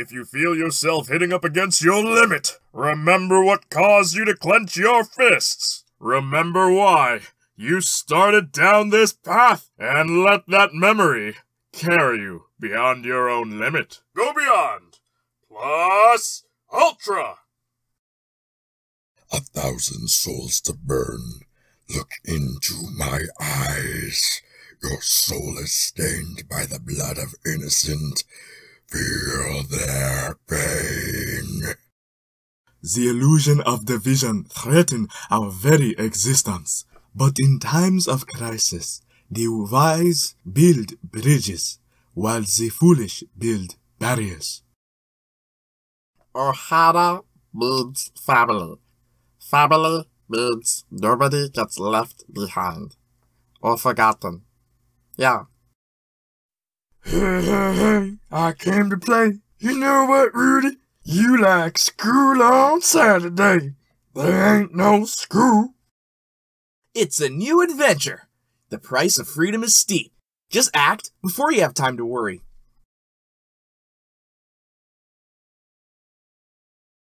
If you feel yourself hitting up against your limit, remember what caused you to clench your fists. Remember why you started down this path, and let that memory carry you beyond your own limit. Go beyond. Plus Ultra. A thousand souls to burn. Look into my eyes. Your soul is stained by the blood of innocent. Feel their pain. The illusion of division threaten our very existence. But in times of crisis, the wise build bridges, while the foolish build barriers. Ohana means family. Family means nobody gets left behind. Or forgotten. Yeah. Hey, hey, hey, I came to play. You know what, Rudy? You like school on Saturday. There ain't no school. It's a new adventure. The price of freedom is steep. Just act before you have time to worry.